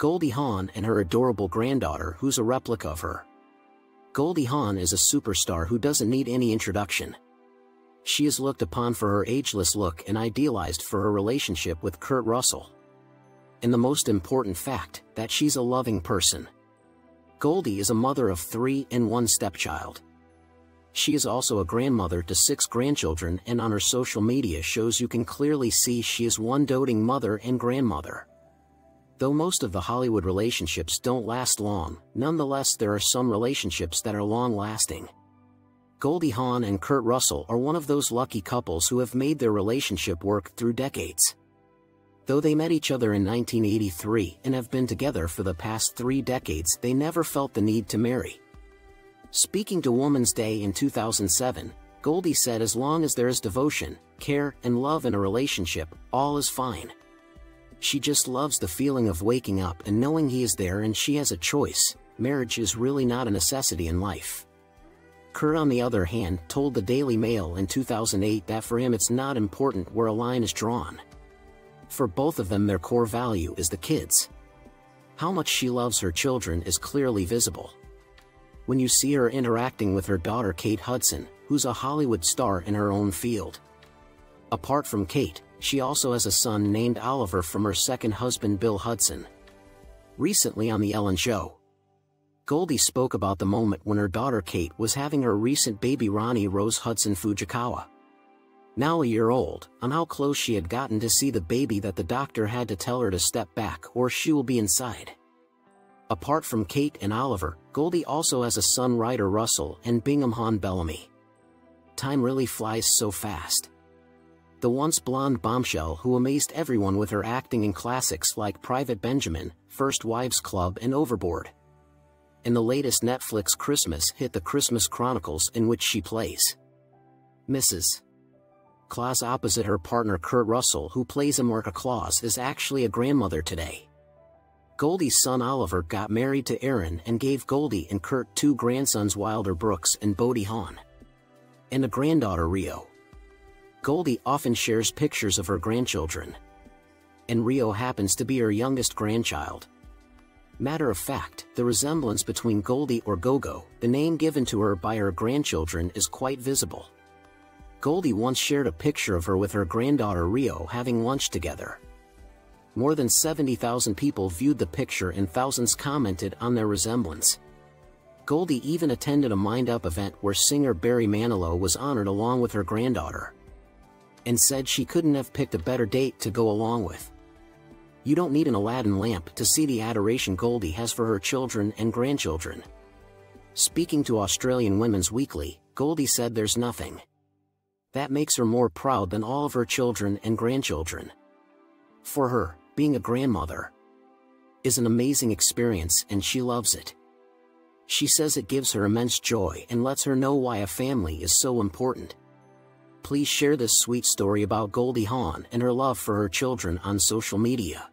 Goldie Hawn and her adorable granddaughter who's a replica of her. Goldie Hawn is a superstar who doesn't need any introduction. She is looked upon for her ageless look and idealized for her relationship with Kurt Russell. And the most important fact, that she's a loving person. Goldie is a mother of three and one stepchild. She is also a grandmother to six grandchildren and on her social media shows you can clearly see she is one doting mother and grandmother. Though most of the Hollywood relationships don't last long, nonetheless there are some relationships that are long-lasting. Goldie Hawn and Kurt Russell are one of those lucky couples who have made their relationship work through decades. Though they met each other in 1983 and have been together for the past three decades they never felt the need to marry. Speaking to Woman's Day in 2007, Goldie said as long as there is devotion, care, and love in a relationship, all is fine. She just loves the feeling of waking up and knowing he is there and she has a choice. Marriage is really not a necessity in life. Kurt on the other hand told the Daily Mail in 2008 that for him it's not important where a line is drawn. For both of them their core value is the kids. How much she loves her children is clearly visible. When you see her interacting with her daughter Kate Hudson, who's a Hollywood star in her own field. Apart from Kate, she also has a son named Oliver from her second husband Bill Hudson. Recently on The Ellen Show, Goldie spoke about the moment when her daughter Kate was having her recent baby Rani Rose Hudson Fujikawa. Now a year old, on how close she had gotten to see the baby that the doctor had to tell her to step back or she will be inside. Apart from Kate and Oliver, Goldie also has a son Ryder Russell and Bingham Hawn Bellamy. Time really flies so fast the once blonde bombshell who amazed everyone with her acting in classics like Private Benjamin, First Wives Club and Overboard. In the latest Netflix Christmas hit The Christmas Chronicles in which she plays Mrs. Claus opposite her partner Kurt Russell who plays America Claus is actually a grandmother today. Goldie's son Oliver got married to Erinn and gave Goldie and Kurt two grandsons Wilder Brooks and Bodhi Hawn. And a granddaughter Rio. Goldie often shares pictures of her grandchildren. And Rio happens to be her youngest grandchild. Matter of fact, the resemblance between Goldie or Gogo, the name given to her by her grandchildren is quite visible. Goldie once shared a picture of her with her granddaughter Rio having lunch together. More than 70,000 people viewed the picture and thousands commented on their resemblance. Goldie even attended a MindUP event where singer Barry Manilow was honored along with her granddaughter and said she couldn't have picked a better date to go along with. You don't need an Aladdin lamp to see the adoration Goldie has for her children and grandchildren. Speaking to Australian Women's Weekly, Goldie said there's nothing. That makes her more proud than all of her children and grandchildren. For her, being a grandmother is an amazing experience and she loves it. She says it gives her immense joy and lets her know why a family is so important please share this sweet story about Goldie Hawn and her love for her children on social media.